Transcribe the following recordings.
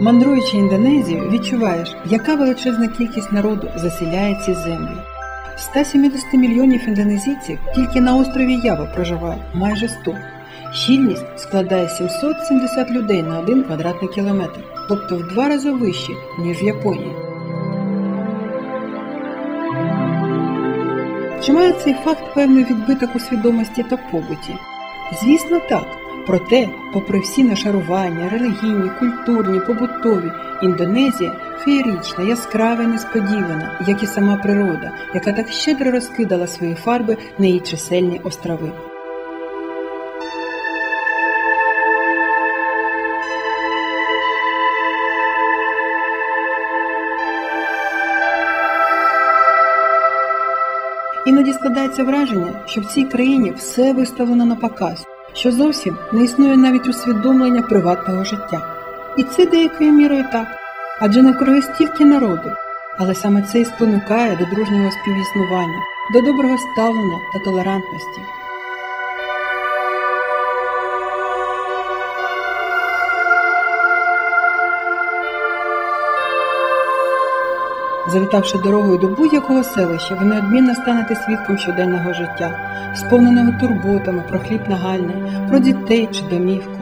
Мандруючи Індонезію, відчуваєш, яка величезна кількість народу засіляє ці землі. 170 мільйонів індонезійців тільки на острові Ява проживає майже 100. Щільність складає 770 людей на 1 квадратний кілометр, тобто в два рази вище, ніж в Японії. Чи має цей факт певний відбиток у свідомості та побуті? Звісно, так. Проте, попри всі нашарування, релігійні, культурні, побутові, Індонезія феєрична, яскрава і несподівана, як і сама природа, яка так щедро розкидала свої фарби на її чисельні острови. Іноді складається враження, що в цій країні все виставлено на показ, що зовсім не існує навіть усвідомлення приватного життя. І це деякою мірою так, адже навкруги стільки народу, але саме це і спонукає до дружнього співіснування, до доброго ставлення та толерантності. Завітавши дорогою до будь-якого селища, ви неодмінно станете свідком щоденного життя, сповненого турботами про хліб нагальний, про дітей чи домівку.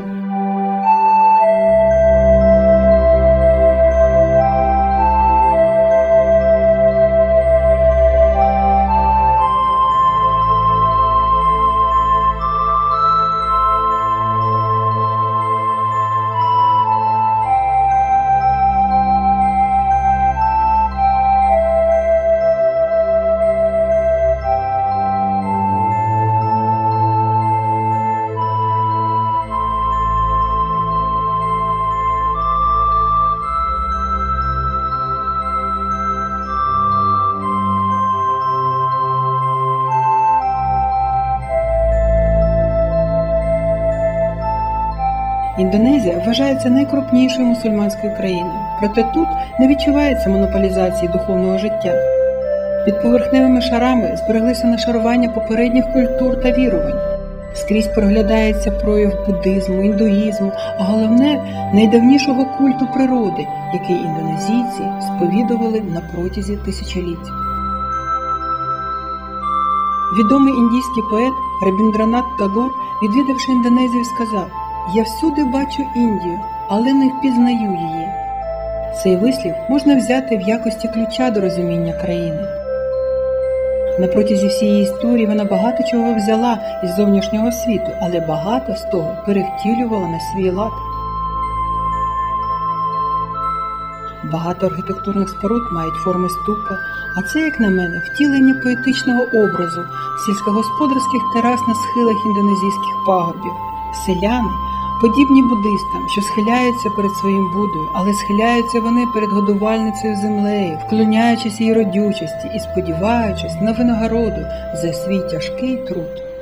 Індонезія вважається найкрупнішою мусульманською країною, проте тут не відчувається монополізації духовного життя. Під поверхневими шарами збереглися нашарування попередніх культур та вірувань. Скрізь проглядається прояв буддизму, індуїзму, а головне найдавнішого культу природи, який індонезійці сповідували на протязі тисячоліть. Відомий індійський поет Рабіндранат Тагор, відвідавши Індонезію, сказав Я всюди бачу Індію, але не впізнаю її. Цей вислів можна взяти в якості ключа до розуміння країни. На протязі всієї історії вона багато чого взяла із зовнішнього світу, але багато з того перевтілювала на свій лад. Багато архітектурних споруд мають форми ступа, а це, як на мене, втілення поетичного образу сільськогосподарських терас на схилах індонезійських пагорбів, селяни, подібні буддистам, що схиляються перед своїм Будою, але схиляються вони перед годувальницею землею, вклоняючись її родючості і сподіваючись на винагороду за свій тяжкий труд.